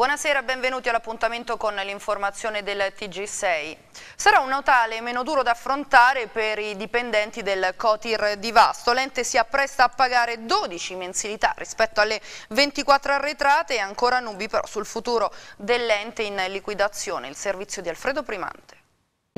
Buonasera benvenuti all'appuntamento con l'informazione del TG6. Sarà un Natale meno duro da affrontare per i dipendenti del Cotir di Vasto. L'ente si appresta a pagare 12 mensilità rispetto alle 24 arretrate e ancora nubi però sul futuro dell'ente in liquidazione. Il servizio di Alfredo Primante.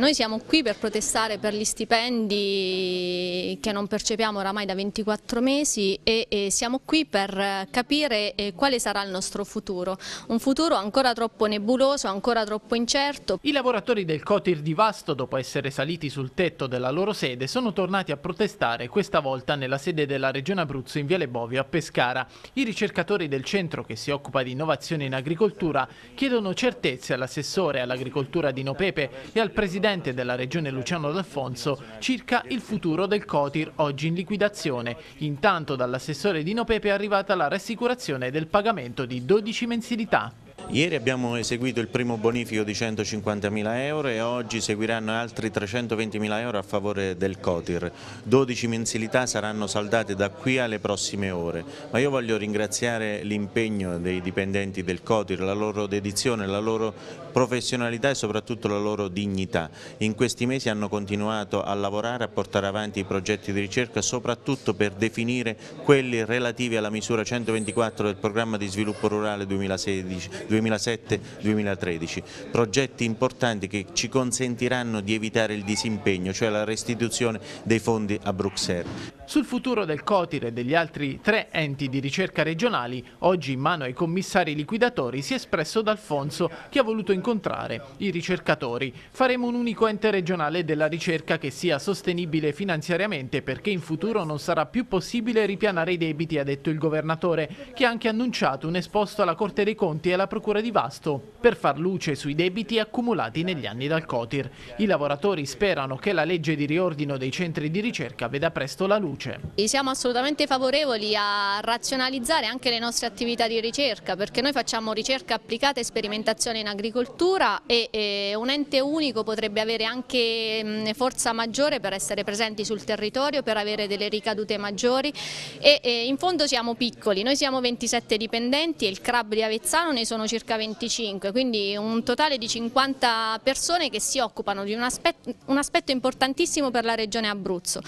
Noi siamo qui per protestare per gli stipendi che non percepiamo oramai da 24 mesi e, siamo qui per capire eh, quale sarà il nostro futuro, un futuro ancora troppo nebuloso, ancora troppo incerto. I lavoratori del Cotir di Vasto, dopo essere saliti sul tetto della loro sede, sono tornati a protestare, questa volta nella sede della Regione Abruzzo in Viale Bovio a Pescara. I ricercatori del centro che si occupa di innovazione in agricoltura chiedono certezze all'assessore all'agricoltura di Nopepe e al presidente presidente della regione Luciano D'Alfonso circa il futuro del Cotir oggi in liquidazione. Intanto dall'assessore Dino Pepe è arrivata la rassicurazione del pagamento di 12 mensilità. Ieri abbiamo eseguito il primo bonifico di 150.000 euro e oggi seguiranno altri 320.000 euro a favore del Cotir. 12 mensilità saranno saldate da qui alle prossime ore, ma io voglio ringraziare l'impegno dei dipendenti del Cotir, la loro dedizione, la loro professionalità e soprattutto la loro dignità. In questi mesi hanno continuato a lavorare, a portare avanti i progetti di ricerca, soprattutto per definire quelli relativi alla misura 124 del programma di sviluppo rurale 2016 2007-2013, progetti importanti che ci consentiranno di evitare il disimpegno, cioè la restituzione dei fondi a Bruxelles. Sul futuro del Cotir e degli altri tre enti di ricerca regionali, oggi in mano ai commissari liquidatori, si è espresso D'Alfonso che ha voluto incontrare i ricercatori. Faremo un unico ente regionale della ricerca che sia sostenibile finanziariamente perché in futuro non sarà più possibile ripianare i debiti, ha detto il governatore, che ha anche annunciato un esposto alla Corte dei Conti e alla Procura di Vasto per far luce sui debiti accumulati negli anni dal Cotir. I lavoratori sperano che la legge di riordino dei centri di ricerca veda presto la luce luce. Siamo assolutamente favorevoli a razionalizzare anche le nostre attività di ricerca perché noi facciamo ricerca applicata e sperimentazione in agricoltura e, e un ente unico potrebbe avere anche forza maggiore per essere presenti sul territorio, per avere delle ricadute maggiori e, e in fondo siamo piccoli, noi siamo 27 dipendenti e il CRAB di Avezzano ne sono circa 25, quindi un totale di 50 persone che si occupano di un aspetto, un aspetto importantissimo per la regione Abruzzo.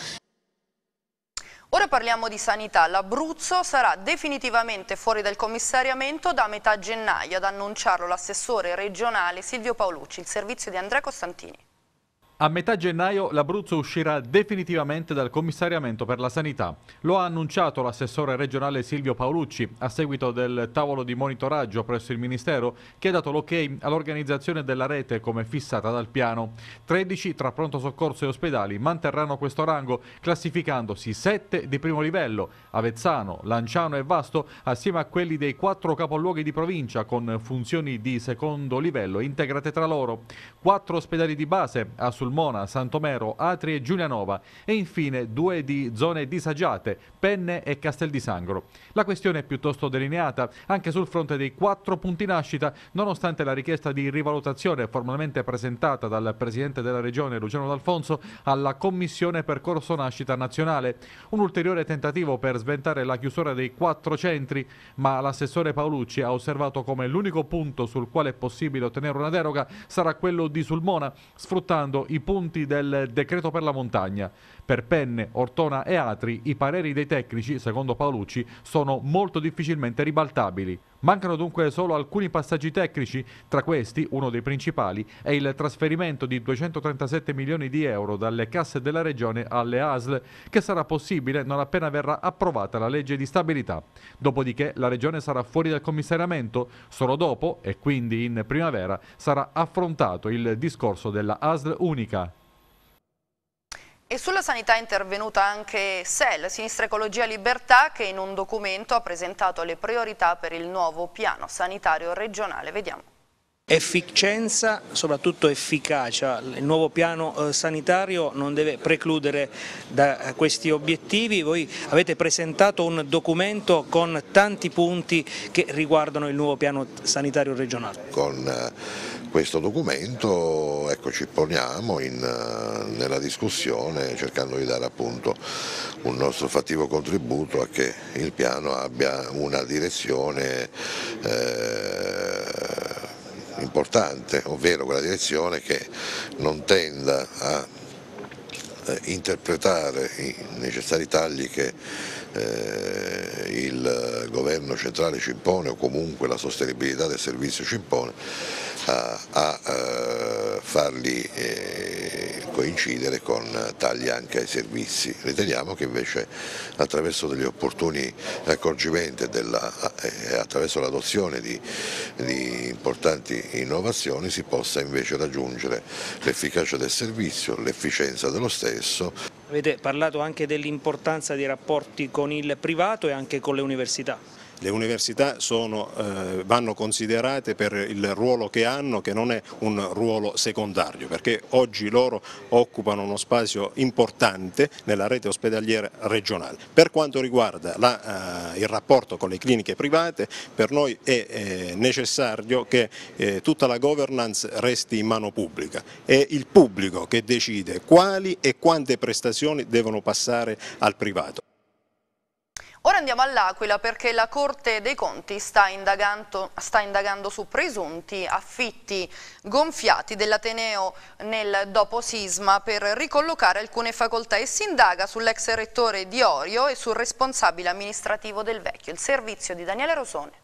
Ora parliamo di sanità. L'Abruzzo sarà definitivamente fuori dal commissariamento da metà gennaio, ad annunciarlo l'assessore regionale Silvio Paolucci, il servizio di Andrea Costantini. A metà gennaio l'Abruzzo uscirà definitivamente dal commissariamento per la sanità. Lo ha annunciato l'assessore regionale Silvio Paolucci a seguito del tavolo di monitoraggio presso il Ministero che ha dato l'ok all'organizzazione della rete come fissata dal piano. 13 tra pronto soccorso e ospedali manterranno questo rango classificandosi 7 di primo livello, Avezzano, Lanciano e Vasto assieme a quelli dei quattro capoluoghi di provincia con funzioni di secondo livello integrate tra loro. 4 ospedali di base a sul Sulmona, Santomero, Atri e Giulianova e infine due di zone disagiate, Penne e Castel di Sangro. La questione è piuttosto delineata anche sul fronte dei quattro punti nascita, nonostante la richiesta di rivalutazione formalmente presentata dal Presidente della Regione Luciano D'Alfonso alla Commissione Percorso Nascita Nazionale. Un ulteriore tentativo per sventare la chiusura dei quattro centri, ma l'assessore Paolucci ha osservato come l'unico punto sul quale è possibile ottenere una deroga sarà quello di Sulmona, sfruttando i punti del decreto per la montagna. Per Penne, Ortona e Atri i pareri dei tecnici, secondo Paolucci, sono molto difficilmente ribaltabili. Mancano dunque solo alcuni passaggi tecnici, tra questi uno dei principali è il trasferimento di 237 milioni di euro dalle casse della regione alle ASL, che sarà possibile non appena verrà approvata la legge di stabilità. Dopodiché la regione sarà fuori dal commissariamento, solo dopo, e quindi in primavera, sarà affrontato il discorso della ASL unica. E sulla sanità è intervenuta anche SEL, Sinistra Ecologia Libertà, che in un documento ha presentato le priorità per il nuovo piano sanitario regionale. Vediamo. Efficienza, soprattutto efficacia, il nuovo piano eh, sanitario non deve precludere da eh, questi obiettivi, voi avete presentato un documento con tanti punti che riguardano il nuovo piano sanitario regionale. Con eh, questo documento ecco, ci poniamo in, nella discussione cercando di dare appunto un nostro fattivo contributo a che il piano abbia una direzione eh, importante, ovvero quella direzione che non tenda a eh, interpretare i necessari tagli che eh, il governo centrale ci impone o comunque la sostenibilità del servizio ci impone a, a, a eh, farli eh, coincidere con tagli anche ai servizi. Riteniamo che invece attraverso degli opportuni accorgimenti e eh, attraverso l'adozione di, di importanti innovazioni si possa invece raggiungere l'efficacia del servizio, l'efficienza dello stesso. Avete parlato anche dell'importanza dei rapporti con il privato e anche con le università. Le università sono, eh, vanno considerate per il ruolo che hanno, che non è un ruolo secondario, perché oggi loro occupano uno spazio importante nella rete ospedaliera regionale. Per quanto riguarda la, eh, il rapporto con le cliniche private, per noi è eh, necessario che eh, tutta la governance resti in mano pubblica. È il pubblico che decide quali e quante prestazioni devono passare al privato. Ora andiamo all'Aquila perché la Corte dei Conti sta indagando, sta indagando su presunti affitti gonfiati dell'Ateneo nel dopo sisma per ricollocare alcune facoltà e si indaga sull'ex rettore di Orio e sul responsabile amministrativo del Vecchio, il servizio di Daniele Rosone.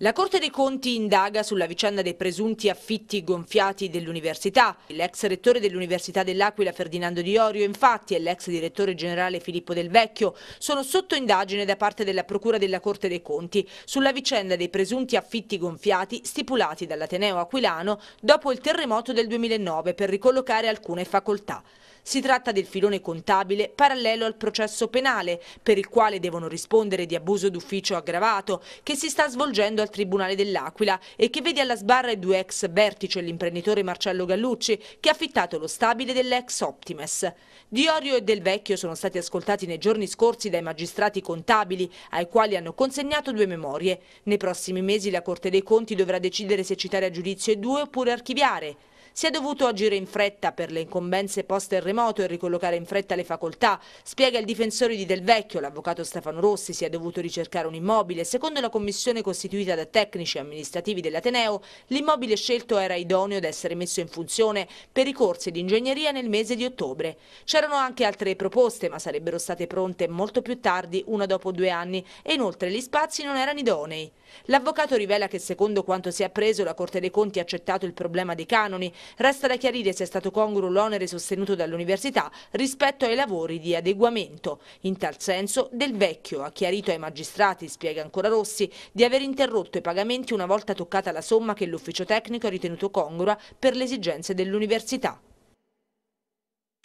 La Corte dei Conti indaga sulla vicenda dei presunti affitti gonfiati dell'università. L'ex rettore dell'Università dell'Aquila Ferdinando Di Orio infatti e l'ex direttore generale Filippo Del Vecchio sono sotto indagine da parte della Procura della Corte dei Conti sulla vicenda dei presunti affitti gonfiati stipulati dall'Ateneo Aquilano dopo il terremoto del 2009 per ricollocare alcune facoltà. Si tratta del filone contabile parallelo al processo penale, per il quale devono rispondere di abuso d'ufficio aggravato, che si sta svolgendo al Tribunale dell'Aquila e che vede alla sbarra i due ex vertici, l'imprenditore Marcello Gallucci, che ha affittato lo stabile dell'ex Optimes. Diorio e Del Vecchio sono stati ascoltati nei giorni scorsi dai magistrati contabili, ai quali hanno consegnato due memorie. Nei prossimi mesi la Corte dei Conti dovrà decidere se citare a giudizio i due oppure archiviare. Si è dovuto agire in fretta per le incombenze post-terremoto e ricollocare in fretta le facoltà, spiega il difensore di Del Vecchio, l'avvocato Stefano Rossi, si è dovuto ricercare un immobile. Secondo la commissione costituita da tecnici amministrativi dell'Ateneo, l'immobile scelto era idoneo ad essere messo in funzione per i corsi di ingegneria nel mese di ottobre. C'erano anche altre proposte, ma sarebbero state pronte molto più tardi, una dopo due anni, e inoltre gli spazi non erano idonei. L'avvocato rivela che secondo quanto si è appreso la Corte dei Conti ha accettato il problema dei canoni, Resta da chiarire se è stato congruo l'onere sostenuto dall'università rispetto ai lavori di adeguamento. In tal senso, Del Vecchio ha chiarito ai magistrati, spiega ancora Rossi, di aver interrotto i pagamenti una volta toccata la somma che l'ufficio tecnico ha ritenuto congrua per le esigenze dell'università.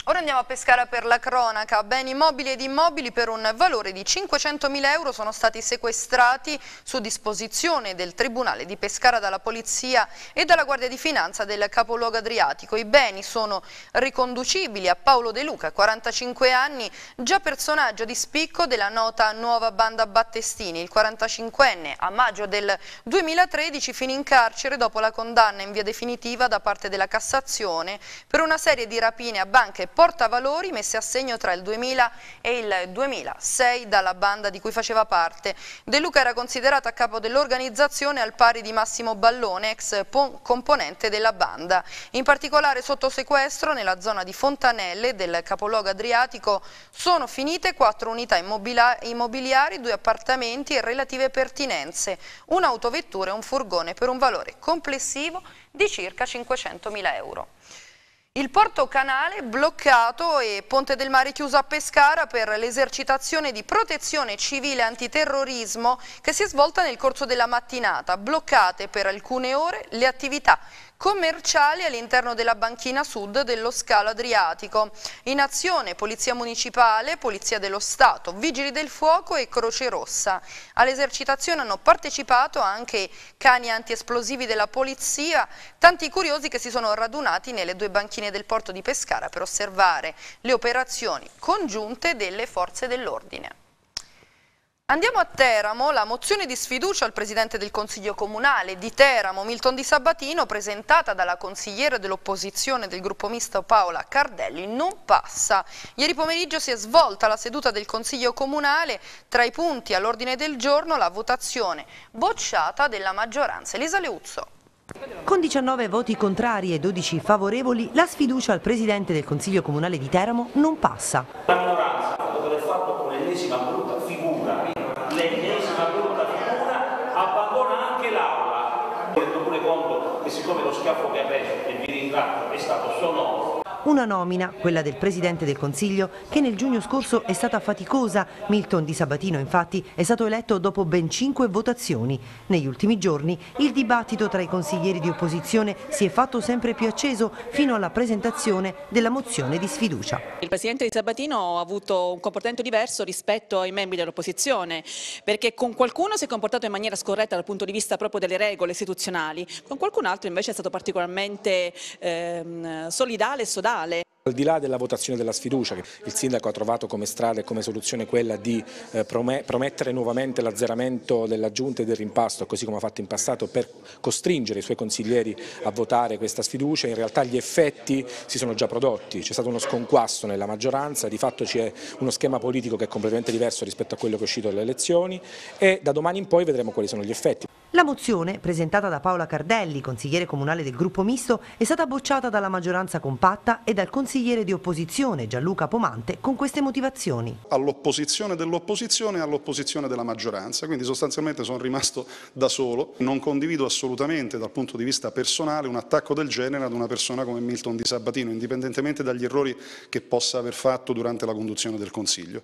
Ora andiamo a Pescara per la cronaca. Beni mobili ed immobili per un valore di 500.000 euro sono stati sequestrati su disposizione del Tribunale di Pescara dalla Polizia e dalla Guardia di Finanza del capoluogo adriatico. I beni sono riconducibili a Paolo De Luca, 45 anni, già personaggio di spicco della nota nuova banda Battestini. Il 45enne a maggio del 2013 finì in carcere dopo la condanna in via definitiva da parte della Cassazione per una serie di rapine a banche portavalori messi a segno tra il 2000 e il 2006 dalla banda di cui faceva parte. De Luca era considerato a capo dell'organizzazione al pari di Massimo Ballone, ex componente della banda. In particolare sotto sequestro nella zona di Fontanelle del capoluogo adriatico sono finite quattro unità immobiliari, due appartamenti e relative pertinenze, un'autovettura e un furgone per un valore complessivo di circa 500.000 euro. Il porto canale bloccato e Ponte del Mare chiuso a Pescara per l'esercitazione di protezione civile antiterrorismo che si è svolta nel corso della mattinata. Bloccate per alcune ore le attività commerciali all'interno della banchina sud dello scalo adriatico. In azione Polizia Municipale, Polizia dello Stato, Vigili del Fuoco e Croce Rossa. All'esercitazione hanno partecipato anche cani antiesplosivi della Polizia, tanti curiosi che si sono radunati nelle due banchine del porto di Pescara per osservare le operazioni congiunte delle forze dell'ordine. Andiamo a Teramo, la mozione di sfiducia al Presidente del Consiglio Comunale di Teramo, Milton Di Sabatino, presentata dalla consigliera dell'opposizione del gruppo misto Paola Cardelli, non passa. Ieri pomeriggio si è svolta la seduta del Consiglio Comunale, tra i punti all'ordine del giorno la votazione bocciata della maggioranza. Elisa Leuzzo. Con 19 voti contrari e 12 favorevoli, la sfiducia al Presidente del Consiglio Comunale di Teramo non passa. La minoranza, dopo aver fatto con l'ennesima brutta figura, l'ennesima brutta figura, abbandona anche l'Aula. Mi rendo pure conto che siccome lo schiaffo che ha preso, e vi ringrazio, è stato sonoro, una nomina, quella del Presidente del Consiglio, che nel giugno scorso è stata faticosa. Milton Di Sabatino, infatti, è stato eletto dopo ben cinque votazioni. Negli ultimi giorni il dibattito tra i consiglieri di opposizione si è fatto sempre più acceso fino alla presentazione della mozione di sfiducia. Il Presidente Di Sabatino ha avuto un comportamento diverso rispetto ai membri dell'opposizione, perché con qualcuno si è comportato in maniera scorretta dal punto di vista proprio delle regole istituzionali, con qualcun altro invece è stato particolarmente ehm, solidale e sodale sociale. Al di là della votazione della sfiducia, che il Sindaco ha trovato come strada e come soluzione quella di eh, promettere nuovamente l'azzeramento della Giunta e del rimpasto, così come ha fatto in passato, per costringere i suoi consiglieri a votare questa sfiducia, in realtà gli effetti si sono già prodotti, c'è stato uno sconquasso nella maggioranza, di fatto c'è uno schema politico che è completamente diverso rispetto a quello che è uscito dalle elezioni e da domani in poi vedremo quali sono gli effetti. La mozione, presentata da Paola Cardelli, consigliere comunale del gruppo misto, è stata bocciata dalla maggioranza compatta e dal consigliere di opposizione Gianluca Pomante con queste motivazioni. All'opposizione dell'opposizione e all'opposizione della maggioranza, quindi sostanzialmente sono rimasto da solo. Non condivido assolutamente dal punto di vista personale un attacco del genere ad una persona come Milton Di Sabatino, indipendentemente dagli errori che possa aver fatto durante la conduzione del Consiglio.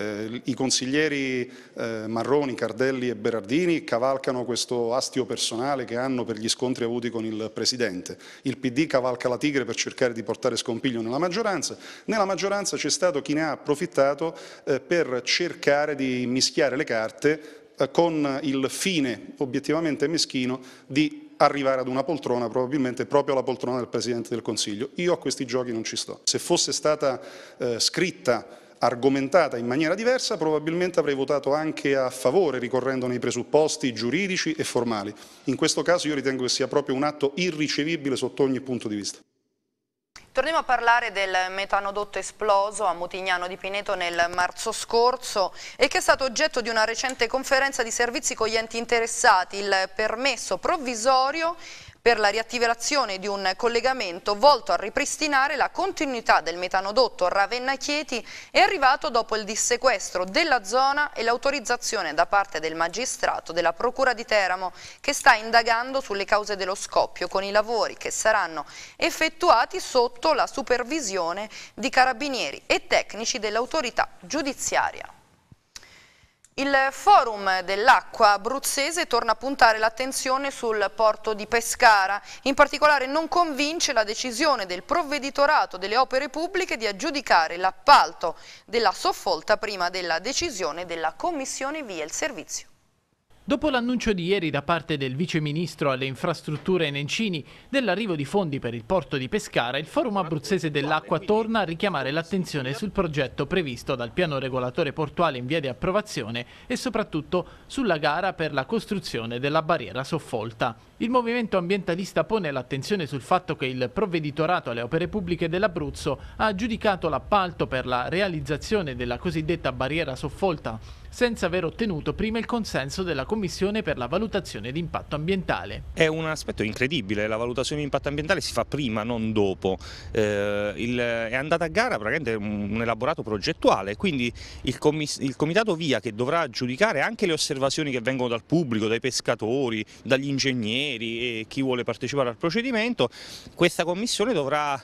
Eh, I consiglieri eh, Marroni, Cardelli e Berardini cavalcano questo astio personale che hanno per gli scontri avuti con il Presidente. Il PD cavalca la tigre per cercare di portare scompiglio nella maggioranza. Nella maggioranza c'è stato chi ne ha approfittato eh, per cercare di mischiare le carte eh, con il fine obiettivamente meschino di arrivare ad una poltrona, probabilmente proprio la poltrona del Presidente del Consiglio. Io a questi giochi non ci sto. Se fosse stata eh, scritta argomentata in maniera diversa, probabilmente avrei votato anche a favore, ricorrendo nei presupposti giuridici e formali. In questo caso io ritengo che sia proprio un atto irricevibile sotto ogni punto di vista. Torniamo a parlare del metanodotto esploso a Mutignano di Pineto nel marzo scorso e che è stato oggetto di una recente conferenza di servizi con gli enti interessati. Il permesso provvisorio per la riattivazione di un collegamento volto a ripristinare la continuità del metanodotto Ravenna-Chieti è arrivato dopo il dissequestro della zona e l'autorizzazione da parte del magistrato della Procura di Teramo che sta indagando sulle cause dello scoppio con i lavori che saranno effettuati sotto la supervisione di carabinieri e tecnici dell'autorità giudiziaria. Il forum dell'acqua abruzzese torna a puntare l'attenzione sul porto di Pescara, in particolare non convince la decisione del provveditorato delle opere pubbliche di aggiudicare l'appalto della soffolta prima della decisione della Commissione Via il Servizio. Dopo l'annuncio di ieri da parte del Vice Ministro alle Infrastrutture Nencini dell'arrivo di fondi per il porto di Pescara, il Forum Abruzzese dell'Acqua torna a richiamare l'attenzione sul progetto previsto dal piano regolatore portuale in via di approvazione e soprattutto sulla gara per la costruzione della barriera soffolta. Il movimento ambientalista pone l'attenzione sul fatto che il provveditorato alle opere pubbliche dell'Abruzzo ha aggiudicato l'appalto per la realizzazione della cosiddetta barriera soffolta senza aver ottenuto prima il consenso della Commissione per la valutazione di impatto ambientale. È un aspetto incredibile, la valutazione di impatto ambientale si fa prima, non dopo. Eh, il, è andata a gara praticamente un, elaborato progettuale, quindi il, il Comitato Via che dovrà giudicare anche le osservazioni che vengono dal pubblico, dai pescatori, dagli ingegneri e chi vuole partecipare al procedimento, questa Commissione dovrà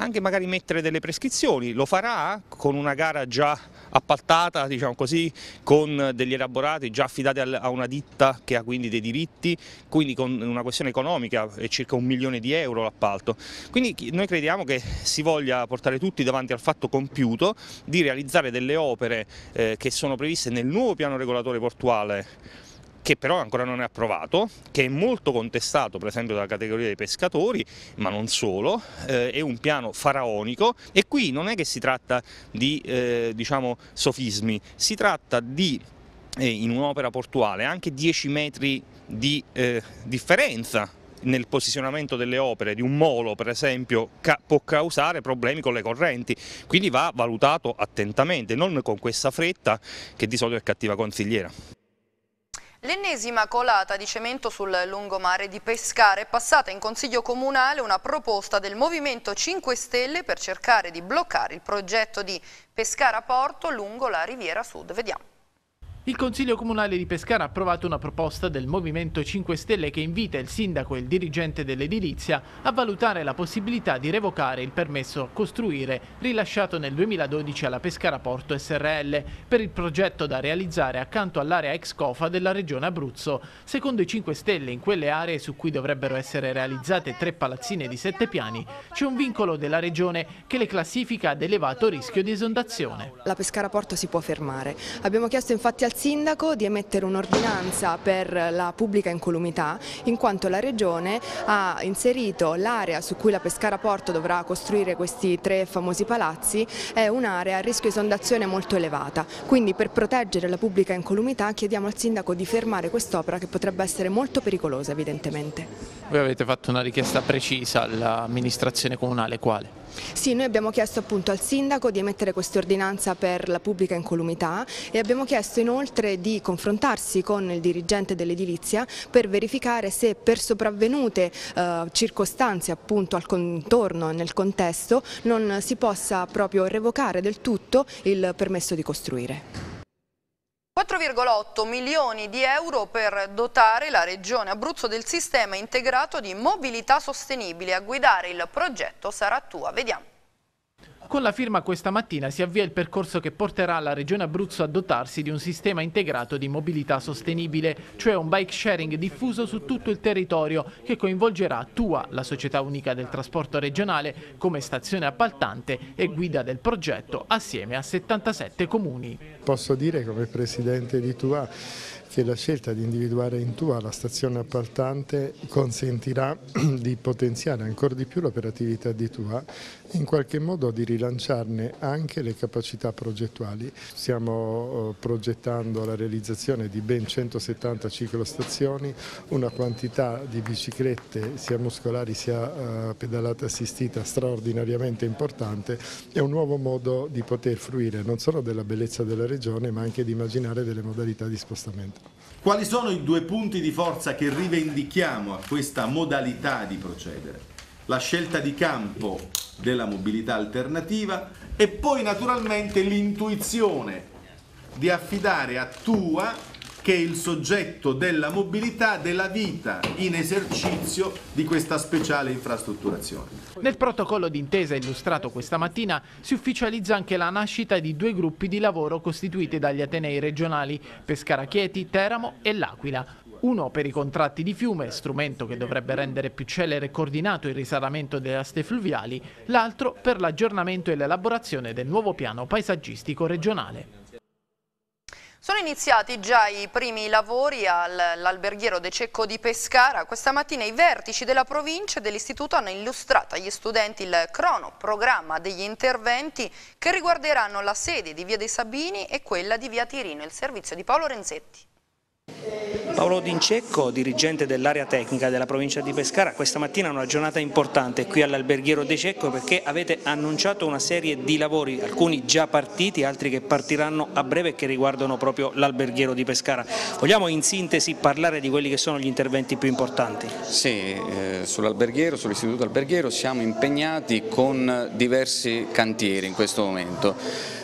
anche magari mettere delle prescrizioni, lo farà con una gara già appaltata, diciamo così, con degli elaborati già affidati a una ditta che ha quindi dei diritti, quindi con una questione economica è circa un milione di euro l'appalto. Quindi noi crediamo che si voglia portare tutti davanti al fatto compiuto di realizzare delle opere eh, che sono previste nel nuovo piano regolatore portuale che però ancora non è approvato, che è molto contestato per esempio dalla categoria dei pescatori, ma non solo, eh, è un piano faraonico e qui non è che si tratta di eh, diciamo, sofismi, si tratta di in un'opera portuale anche 10 metri di eh, differenza nel posizionamento delle opere di un molo per esempio ca può causare problemi con le correnti, quindi va valutato attentamente, non con questa fretta che di solito è cattiva consigliera. L'ennesima colata di cemento sul lungomare di Pescara è passata in Consiglio Comunale una proposta del Movimento 5 Stelle per cercare di bloccare il progetto di Pescara Porto lungo la Riviera Sud. Vediamo. Il Consiglio Comunale di Pescara ha approvato una proposta del Movimento 5 Stelle che invita il sindaco e il dirigente dell'edilizia a valutare la possibilità di revocare il permesso a costruire rilasciato nel 2012 alla Pescara Porto SRL per il progetto da realizzare accanto all'area ex Cofa della regione Abruzzo. Secondo i 5 Stelle, in quelle aree su cui dovrebbero essere realizzate tre palazzine di sette piani, c'è un vincolo della regione che le classifica ad elevato rischio di esondazione. La Pescara Porto si può fermare. Abbiamo chiesto infatti al Sindaco di emettere un'ordinanza per la pubblica incolumità in quanto la Regione ha inserito l'area su cui la Pescara Porto dovrà costruire questi tre famosi palazzi è un'area a rischio esondazione molto elevata, quindi per proteggere la pubblica incolumità chiediamo al Sindaco di fermare quest'opera che potrebbe essere molto pericolosa evidentemente. Voi avete fatto una richiesta precisa all'amministrazione comunale, quale? Sì, noi abbiamo chiesto appunto al Sindaco di emettere questa ordinanza per la pubblica incolumità e abbiamo chiesto inoltre di confrontarsi con il dirigente dell'edilizia per verificare se per sopravvenute eh, circostanze appunto al contorno e nel contesto non si possa proprio revocare del tutto il permesso di costruire. 4,8 milioni di euro per dotare la Regione Abruzzo del sistema integrato di mobilità sostenibile. A guidare il progetto sarà tua. Vediamo. Con la firma questa mattina si avvia il percorso che porterà la Regione Abruzzo a dotarsi di un sistema integrato di mobilità sostenibile, cioè un bike sharing diffuso su tutto il territorio che coinvolgerà TUA, la società unica del trasporto regionale, come stazione appaltante e guida del progetto assieme a 77 comuni. Posso dire come Presidente di TUA che la scelta di individuare in Tua la stazione appaltante consentirà di potenziare ancora di più l'operatività di Tua e in qualche modo di rilanciarne anche le capacità progettuali. Stiamo eh, progettando la realizzazione di ben 170 ciclostazioni, una quantità di biciclette sia muscolari sia eh, pedalata assistita straordinariamente importante e un nuovo modo di poter fruire non solo della bellezza della regione ma anche di immaginare delle modalità di spostamento. Quali sono i due punti di forza che rivendichiamo a questa modalità di procedere? La scelta di campo della mobilità alternativa e poi naturalmente l'intuizione di affidare a Tua che è il soggetto della mobilità della vita in esercizio di questa speciale infrastrutturazione. Nel protocollo d'intesa illustrato questa mattina si ufficializza anche la nascita di due gruppi di lavoro costituiti dagli Atenei regionali Pescara Chieti, Teramo e L'Aquila. Uno per i contratti di fiume, strumento che dovrebbe rendere più celere e coordinato il risanamento delle aste fluviali, l'altro per l'aggiornamento e l'elaborazione del nuovo piano paesaggistico regionale. Sono iniziati già i primi lavori all'alberghiero De Cecco di Pescara. Questa mattina i vertici della provincia e dell'istituto hanno illustrato agli studenti il cronoprogramma degli interventi che riguarderanno la sede di Via dei Sabini e quella di Via Tirino, il servizio di Paolo Renzetti. Paolo Dincecco, dirigente dell'area tecnica della provincia di Pescara, questa mattina è una giornata importante qui all'alberghiero De Cecco perché avete annunciato una serie di lavori, alcuni già partiti, altri che partiranno a breve e che riguardano proprio l'alberghiero di Pescara. Vogliamo in sintesi parlare di quelli che sono gli interventi più importanti? Sì, eh, sull'alberghiero, sull'istituto alberghiero siamo impegnati con diversi cantieri in questo momento.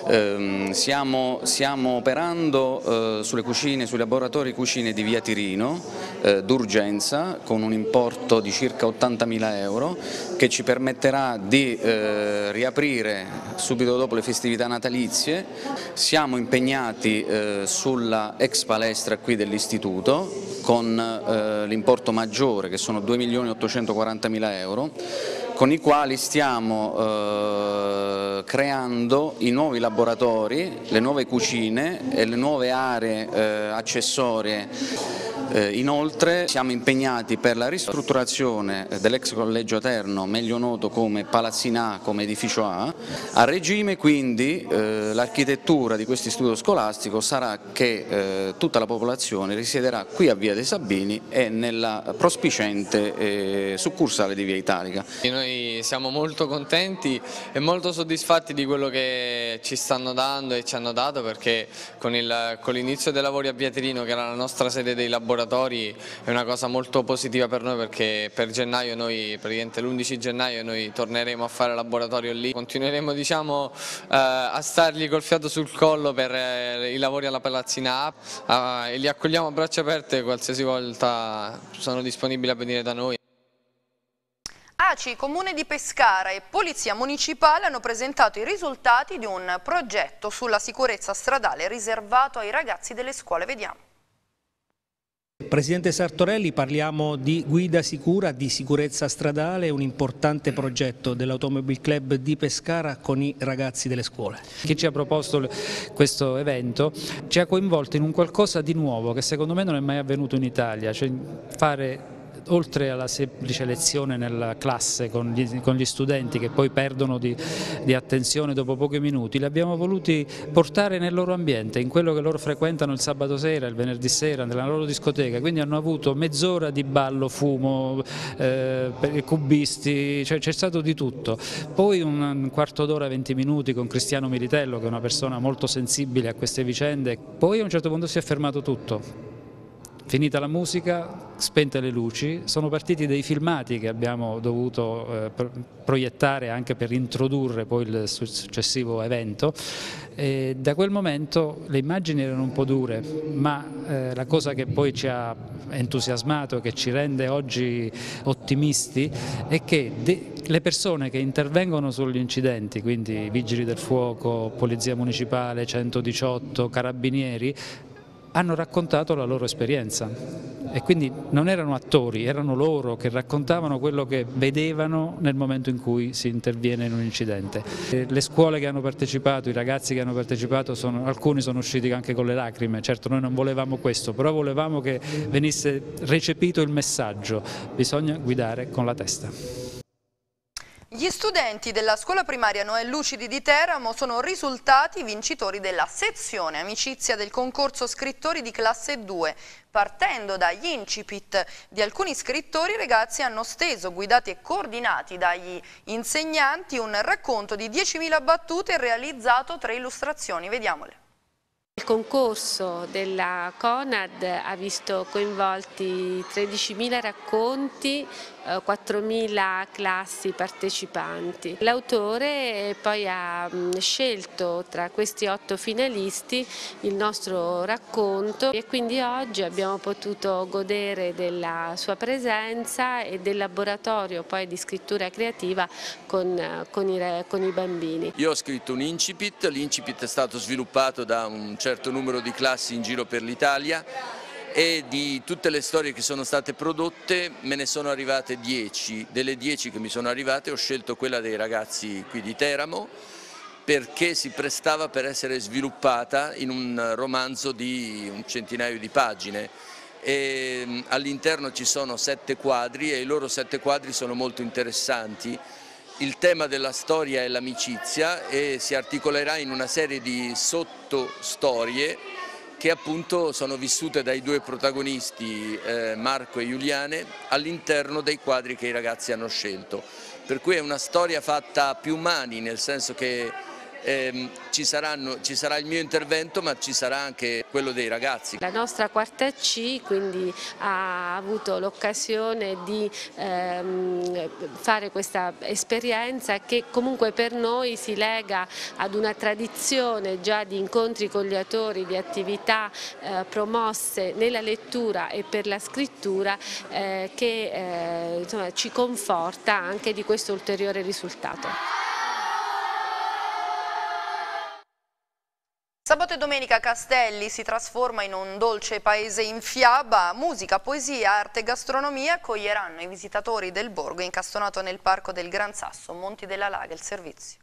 Eh, stiamo, stiamo, operando eh, sulle cucine, sui laboratori cucine di Via Tirino eh, d'urgenza con un importo di circa 80.000 euro che ci permetterà di eh, riaprire subito dopo le festività natalizie. Siamo impegnati eh, sulla ex palestra qui dell'istituto con eh, l'importo maggiore che sono 2.840.000 euro con i quali stiamo eh, creando i nuovi laboratori, le nuove cucine e le nuove aree eh, accessorie inoltre siamo impegnati per la ristrutturazione dell'ex collegio Eterno, meglio noto come Palazzina A, come edificio A, a regime quindi eh, l'architettura di questo istituto scolastico sarà che eh, tutta la popolazione risiederà qui a Via dei Sabini e nella prospicente eh, succursale di Via Italica. Noi siamo molto contenti e molto soddisfatti di quello che ci stanno dando e ci hanno dato perché con l'inizio dei lavori a Via Terino che era la nostra sede dei laboratori è una cosa molto positiva per noi perché per gennaio noi, praticamente l'11 gennaio noi torneremo a fare laboratorio lì, continueremo diciamo eh, a stargli col fiato sul collo per eh, i lavori alla Palazzina A e li accogliamo a braccia aperte qualsiasi volta sono disponibili a venire da noi. ACI, Comune di Pescara e Polizia Municipale hanno presentato i risultati di un progetto sulla sicurezza stradale riservato ai ragazzi delle scuole. Vediamo. Presidente Sartorelli, parliamo di guida sicura, di sicurezza stradale, un importante progetto dell'Automobile Club di Pescara con i ragazzi delle scuole. Chi ci ha proposto questo evento ci ha coinvolto in un qualcosa di nuovo che secondo me non è mai avvenuto in Italia, cioè fare oltre alla semplice lezione nella classe con gli, con gli studenti che poi perdono di, di, attenzione dopo pochi minuti, li abbiamo voluti portare nel loro ambiente, in quello che loro frequentano il sabato sera, il venerdì sera, nella loro discoteca, quindi hanno avuto mezz'ora di ballo, fumo, eh, cubisti, cioè c'è stato di tutto. Poi un quarto d'ora, 20 minuti con Cristiano Militello che è una persona molto sensibile a queste vicende, poi a un certo punto si è fermato tutto Finita la musica, spente le luci, sono partiti dei filmati che abbiamo dovuto eh, proiettare anche per introdurre poi il successivo evento. E da quel momento le immagini erano un po' dure, ma eh, la cosa che poi ci ha entusiasmato, che ci rende oggi ottimisti, è che le persone che intervengono sugli incidenti, quindi vigili del fuoco, polizia municipale, 118, carabinieri, hanno raccontato la loro esperienza e quindi non erano attori, erano loro che raccontavano quello che vedevano nel momento in cui si interviene in un incidente. Le scuole che hanno partecipato, i ragazzi che hanno partecipato, sono, alcuni sono usciti anche con le lacrime, certo noi non volevamo questo, però volevamo che venisse recepito il messaggio, bisogna guidare con la testa. Gli studenti della scuola primaria Noel Lucidi di Teramo sono risultati vincitori della sezione amicizia del concorso scrittori di classe 2. Partendo dagli incipit di alcuni scrittori, i ragazzi hanno steso, guidati e coordinati dagli insegnanti, un racconto di 10.000 battute realizzato tre illustrazioni. Vediamole. Il concorso della Conad ha visto coinvolti 13.000 racconti 4.000 classi partecipanti. L'autore poi ha scelto tra questi otto finalisti il nostro racconto e quindi oggi abbiamo potuto godere della sua presenza e del laboratorio poi di scrittura creativa con, con, i, con i bambini. Io ho scritto un incipit, l'incipit è stato sviluppato da un certo numero di classi in giro per l'Italia e di tutte le storie che sono state prodotte me ne sono arrivate 10, delle 10 che mi sono arrivate ho scelto quella dei ragazzi qui di Teramo perché si prestava per essere sviluppata in un romanzo di un centinaio di pagine all'interno ci sono sette quadri e i loro sette quadri sono molto interessanti. Il tema della storia è l'amicizia e si articolerà in una serie di sottostorie che appunto sono vissute dai due protagonisti eh, Marco e Giuliane all'interno dei quadri che i ragazzi hanno scelto. Per cui è una storia fatta più mani, nel senso che ehm, ci, saranno, ci, sarà il mio intervento ma ci sarà anche quello dei ragazzi. La nostra quarta C quindi ha avuto l'occasione di ehm, fare questa esperienza che comunque per noi si lega ad una tradizione già di incontri con gli autori, di attività eh, promosse nella lettura e per la scrittura eh, che eh, insomma, ci conforta anche di questo ulteriore risultato. Sabato e domenica Castelli si trasforma in un dolce paese in fiaba, musica, poesia, arte e gastronomia accoglieranno i visitatori del borgo incastonato nel parco del Gran Sasso, Monti della Laga, il servizio.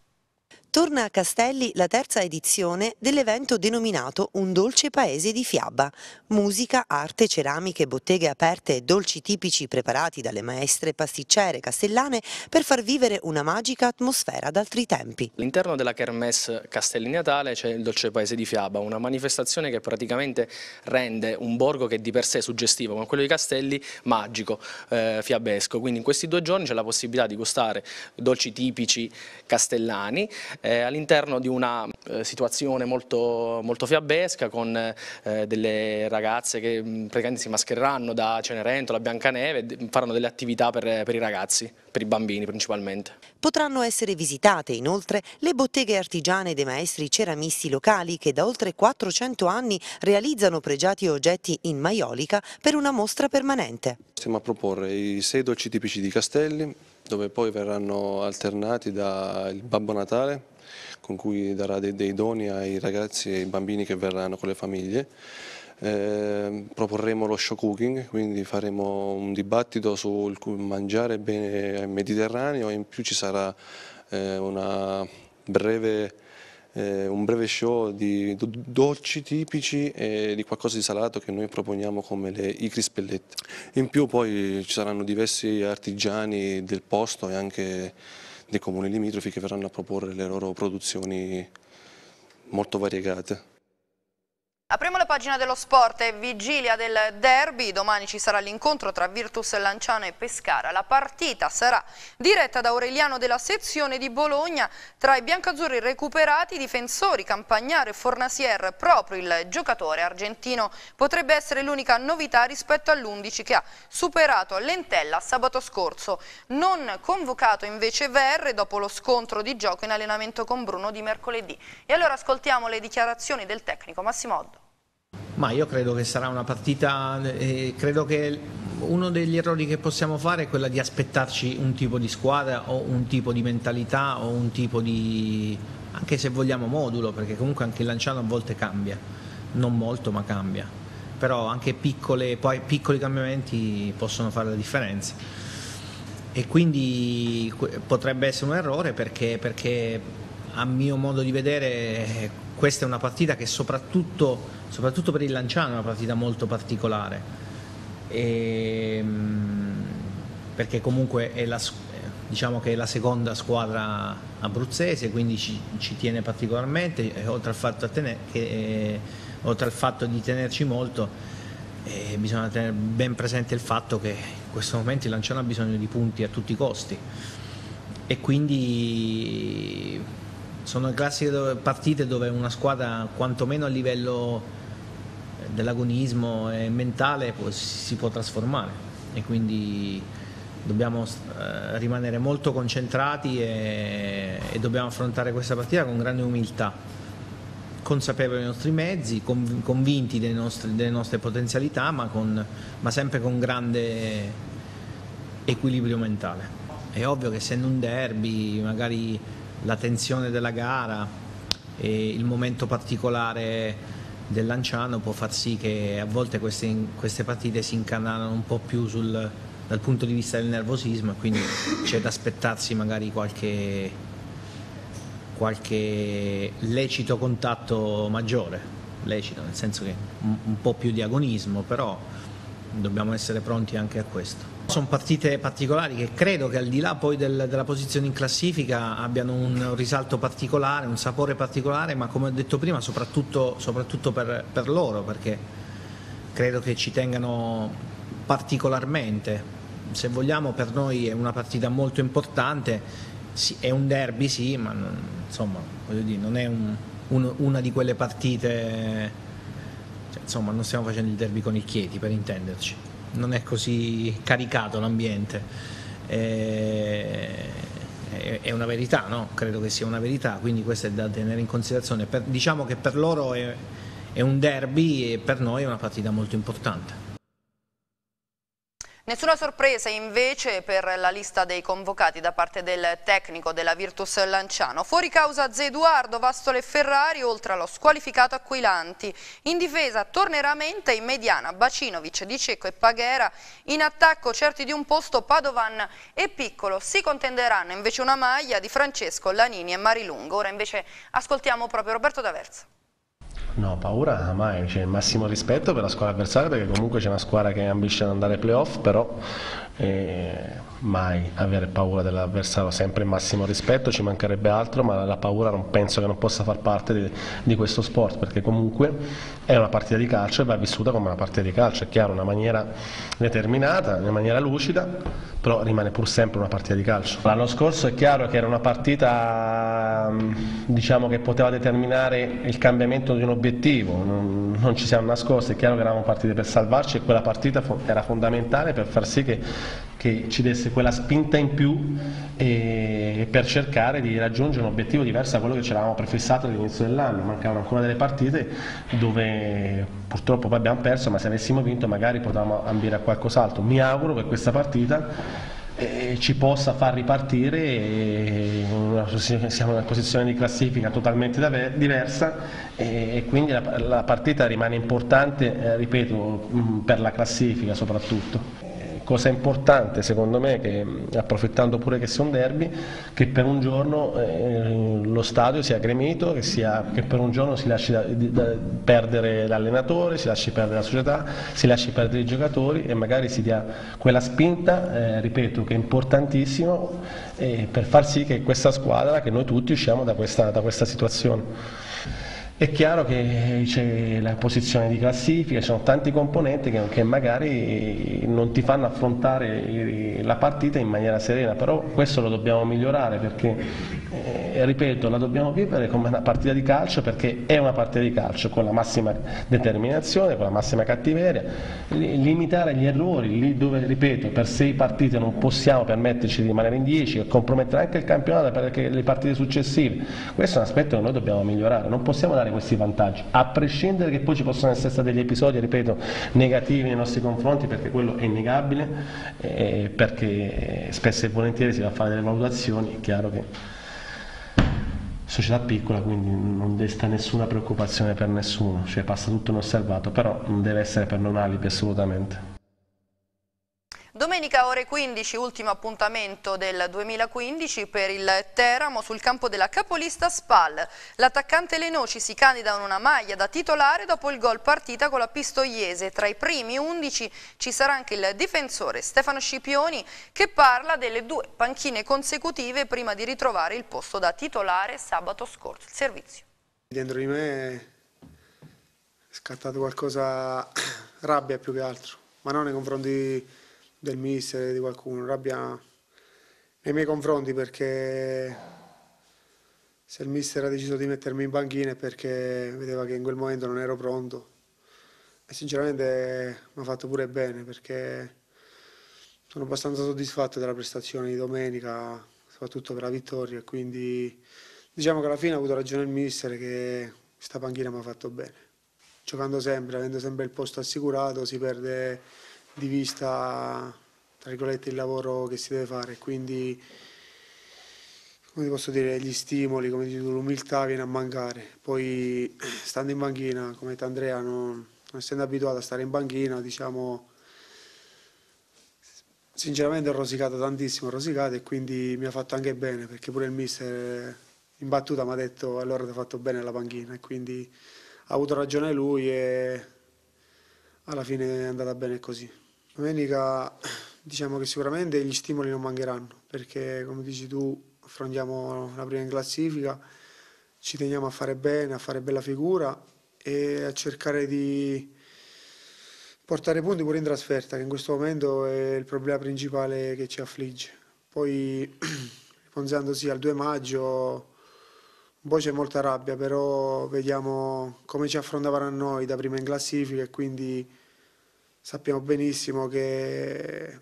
Torna a Castelli la terza edizione dell'evento denominato Un dolce paese di fiaba. Musica, arte, ceramiche, botteghe aperte e dolci tipici preparati dalle maestre pasticcere castellane per far vivere una magica atmosfera d'altri tempi. All'interno della Kermesse Castelli Natale c'è il dolce paese di fiaba, una manifestazione che praticamente rende un borgo che di per sé è suggestivo, come quello di Castelli, magico, eh, fiabesco. Quindi in questi due giorni c'è la possibilità di gustare dolci tipici castellani eh, all'interno di una eh, situazione molto, molto, fiabesca con eh, delle ragazze che mh, praticamente si maschereranno da Cenerentola, Biancaneve e faranno delle attività per, per i ragazzi, per i bambini principalmente. Potranno essere visitate inoltre le botteghe artigiane dei maestri ceramisti locali che da oltre 400 anni realizzano pregiati oggetti in maiolica per una mostra permanente. Stiamo a proporre i sei dolci tipici di Castelli dove poi verranno alternati dal Babbo Natale con cui darà dei, dei doni ai ragazzi e ai bambini che verranno con le famiglie. Eh, proporremo lo show cooking, quindi faremo un dibattito sul mangiare bene mediterraneo e in più ci sarà eh, breve, eh, un breve show di dolci tipici e di qualcosa di salato che noi proponiamo come le, i crispelletti. In più poi ci saranno diversi artigiani del posto e anche dei comuni limitrofi che verranno a proporre le loro produzioni molto variegate. Apriamo la pagina dello sport e vigilia del derby, domani ci sarà l'incontro tra Virtus Lanciano e Pescara. La partita sarà diretta da Aureliano della sezione di Bologna tra i biancazzurri recuperati, difensori Campagnaro e Fornasier. Proprio il giocatore argentino potrebbe essere l'unica novità rispetto all'11 che ha superato l'Entella sabato scorso. Non convocato invece Verre dopo lo scontro di gioco in allenamento con Bruno di mercoledì. E allora ascoltiamo le dichiarazioni del tecnico Massimo Oddo. Ma io credo che sarà una partita, eh, credo che uno degli errori che possiamo fare è quello di aspettarci un tipo di squadra o un tipo di mentalità o un tipo di, anche se vogliamo modulo, perché comunque anche il Lanciano a volte cambia, non molto ma cambia, però anche piccole, poi, piccoli cambiamenti possono fare la differenza. E quindi potrebbe essere un errore perché, perché a mio modo di vedere questa è una partita che soprattutto soprattutto per il Lanciano è una partita molto particolare, e, ehm, perché comunque è la, diciamo è la seconda squadra abruzzese, quindi ci, ci tiene particolarmente, oltre al fatto, tenere, che, eh, oltre al fatto di tenerci molto, eh, bisogna tenere ben presente il fatto che in questo momento il Lanciano ha bisogno di punti a tutti i costi. E quindi sono classiche partite dove una squadra quantomeno a livello dell'agonismo e mentale si può trasformare e quindi dobbiamo eh, rimanere molto concentrati e, e, dobbiamo affrontare questa partita con grande umiltà, consapevoli dei nostri mezzi, convinti nostre, delle nostre potenzialità, ma, con, ma sempre con grande equilibrio mentale. È ovvio che essendo un derby, magari la tensione della gara e il momento particolare del Lanciano può far sì che a volte queste, queste partite si incanalano un po' più sul, dal punto di vista del nervosismo quindi c'è da aspettarsi magari qualche, qualche lecito contatto maggiore, lecito nel senso che un, un po' più di agonismo, però dobbiamo essere pronti anche a questo. Sono partite particolari che credo che al di là poi del, della posizione in classifica abbiano un risalto particolare, un sapore particolare, ma come ho detto prima soprattutto, soprattutto per, per loro, perché credo che ci tengano particolarmente. Se vogliamo per noi è una partita molto importante, sì, è un derby sì, ma non, insomma, dire, non è un, un, una di quelle partite, cioè, insomma non stiamo facendo il derby con il Chieti per intenderci non è così caricato l'ambiente. È, è, una verità, no? credo che sia una verità, quindi questo è da tenere in considerazione. Per, diciamo che per loro è, è un derby e per noi è una partita molto importante. Nessuna sorpresa invece per la lista dei convocati da parte del tecnico della Virtus Lanciano. Fuori causa Zeduardo, Vastole e Ferrari, oltre allo squalificato Acquilanti. In difesa tornerà Mente, in mediana Bacinovic, Di Cecco e Paghera. In attacco certi di un posto Padovan e Piccolo. Si contenderanno invece una maglia di Francesco, Lanini e Marilungo. Ora invece ascoltiamo proprio Roberto D'Aversa. No, paura mai, c'è il massimo rispetto per la squadra avversaria perché comunque c'è una squadra che ambisce ad andare ai playoff, però eh, mai avere paura dell'avversario, sempre il massimo rispetto, ci mancherebbe altro, ma la paura non penso che non possa far parte di, di questo sport, perché comunque è una partita di calcio e va vissuta come una partita di calcio, è chiaro, in una maniera determinata, in una maniera lucida, però rimane pur sempre una partita di calcio. L'anno scorso è chiaro che era una partita diciamo, che poteva determinare il cambiamento di un obiettivo, non, non ci siamo nascosti, è chiaro che eravamo partiti per salvarci e quella partita era fondamentale per far sì che che ci desse quella spinta in più e per cercare di raggiungere un obiettivo diverso da quello che ci eravamo prefissato all'inizio dell'anno. Mancavano ancora delle partite dove purtroppo poi abbiamo perso, ma se avessimo vinto magari potevamo ambire a qualcos'altro. Mi auguro che questa partita eh, ci possa far ripartire siamo in una posizione di classifica totalmente diversa e quindi la, partita rimane importante, eh, ripeto, per la classifica soprattutto cosa importante secondo me, che, approfittando pure che sia un derby, che per un giorno eh, lo stadio sia gremito, che, sia, che, per un giorno si lasci da, da, perdere l'allenatore, si lasci perdere la società, si lasci perdere i giocatori e magari si dia quella spinta, eh, ripeto, che è importantissimo eh, per far sì che questa squadra, che noi tutti usciamo da questa, da questa situazione. È chiaro che c'è la posizione di classifica, ci sono tanti componenti che, che, magari non ti fanno affrontare la partita in maniera serena, però questo lo dobbiamo migliorare perché, eh, ripeto, la dobbiamo vivere come una partita di calcio perché è una partita di calcio con la massima determinazione, con la massima cattiveria, limitare gli errori, lì dove, ripeto, per sei partite non possiamo permetterci di rimanere in 10 e compromettere anche il campionato perché le partite successive, questo è un aspetto che noi dobbiamo migliorare, non possiamo dare questi vantaggi, a prescindere che poi ci possono essere stati degli episodi, ripeto, negativi nei nostri confronti, perché quello è innegabile, eh, perché spesso e volentieri si va a fare delle valutazioni, è chiaro che società piccola, quindi non desta nessuna preoccupazione per nessuno, cioè passa tutto inosservato, però non deve essere per non alibi assolutamente. Domenica ore 15, ultimo appuntamento del 2015 per il Teramo sul campo della capolista Spal. L'attaccante Lenoci si candida in una maglia da titolare dopo il gol partita con la Pistoiese. Tra i primi 11 ci sarà anche il difensore Stefano Scipioni che parla delle due panchine consecutive prima di ritrovare il posto da titolare sabato scorso. Il servizio. Dentro di me è scattato qualcosa, rabbia più che altro, ma non nei confronti del mister, di qualcuno, rabbia nei miei confronti perché se il mister ha deciso di mettermi in banchina è perché vedeva che in quel momento non ero pronto e sinceramente mi ha fatto pure bene perché sono abbastanza soddisfatto della prestazione di domenica, soprattutto per la vittoria e quindi diciamo che alla fine ha avuto ragione il mister che questa panchina mi ha fatto bene. Giocando sempre, avendo sempre il posto assicurato, si perde di vista tra virgolette il lavoro che si deve fare quindi come posso dire gli stimoli come dici l'umiltà viene a mancare poi stando in banchina come Andrea non, non essendo abituato a stare in banchina diciamo sinceramente ho rosicato tantissimo ho rosicato e quindi mi ha fatto anche bene perché pure il mister in battuta mi ha detto allora ti ha fatto bene la panchina e quindi ha avuto ragione lui e alla fine è andata bene così. Domenica diciamo che sicuramente gli stimoli non mancheranno perché come dici tu affrontiamo la prima in classifica, ci teniamo a fare bene, a fare bella figura e a cercare di portare punti pure in trasferta che in questo momento è il problema principale che ci affligge. Poi riponzandosi al 2 maggio un po' c'è molta rabbia però vediamo come ci affrontavano a noi da prima in classifica e quindi sappiamo benissimo che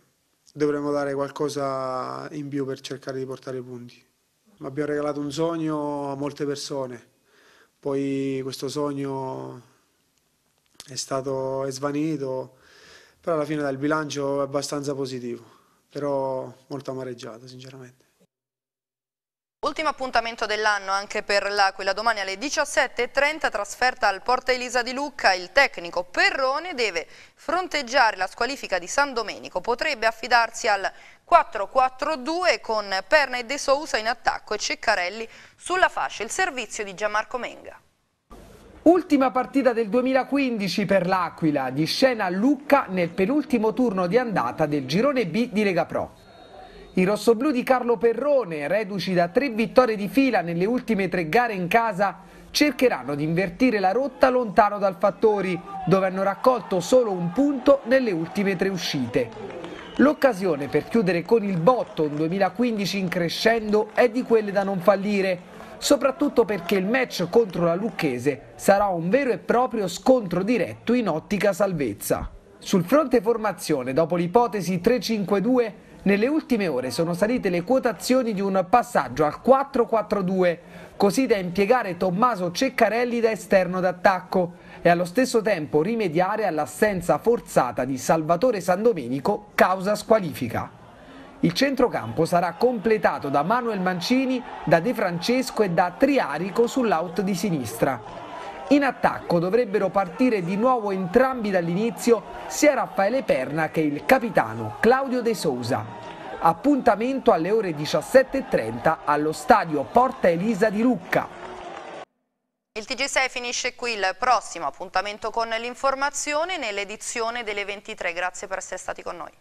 dovremmo dare qualcosa in più per cercare di portare i punti. Abbiamo regalato un sogno a molte persone, poi questo sogno è stato è svanito però alla fine dal bilancio è abbastanza positivo, però molto amareggiato sinceramente. Ultimo appuntamento dell'anno anche per l'Aquila, domani alle 17.30 trasferta al Porta Elisa di Lucca, il tecnico Perrone deve fronteggiare la squalifica di San Domenico, potrebbe affidarsi al 4-4-2 con Perna e De Sousa in attacco e Ceccarelli sulla fascia, il servizio di Gianmarco Menga. Ultima partita del 2015 per l'Aquila, di scena Lucca nel penultimo turno di andata del girone B di Lega Pro. I rossoblù di Carlo Perrone, reduci da tre vittorie di fila nelle ultime tre gare in casa, cercheranno di invertire la rotta lontano dal Fattori, dove hanno raccolto solo un punto nelle ultime tre uscite. L'occasione per chiudere con il botto un 2015 in crescendo è di quelle da non fallire, soprattutto perché il match contro la Lucchese sarà un vero e proprio scontro diretto in ottica salvezza. Sul fronte formazione, dopo l'ipotesi 3-5-2, nelle ultime ore sono salite le quotazioni di un passaggio al 4-4-2, così da impiegare Tommaso Ceccarelli da esterno d'attacco e allo stesso tempo rimediare all'assenza forzata di Salvatore Sandomenico causa squalifica. Il centrocampo sarà completato da Manuel Mancini, da De Francesco e da Triarico sull'out di sinistra. In attacco dovrebbero partire di nuovo entrambi dall'inizio sia Raffaele Perna che il capitano Claudio De Sousa. Appuntamento alle ore 17.30 allo stadio Porta Elisa di Lucca. Il TG6 finisce qui il prossimo appuntamento con l'informazione nell'edizione delle 23. Grazie per essere stati con noi.